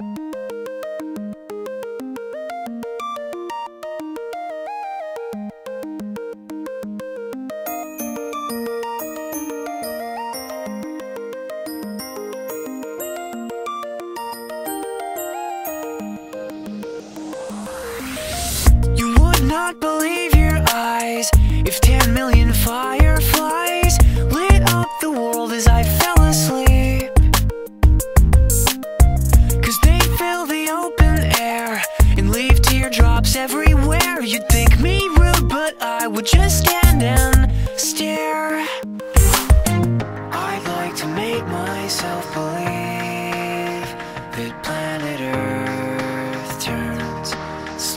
You would not believe your eyes If 10 million fireflies Lit up the world as I fell Sure, you'd think me rude, but I would just stand and stare. I'd like to make myself believe that planet Earth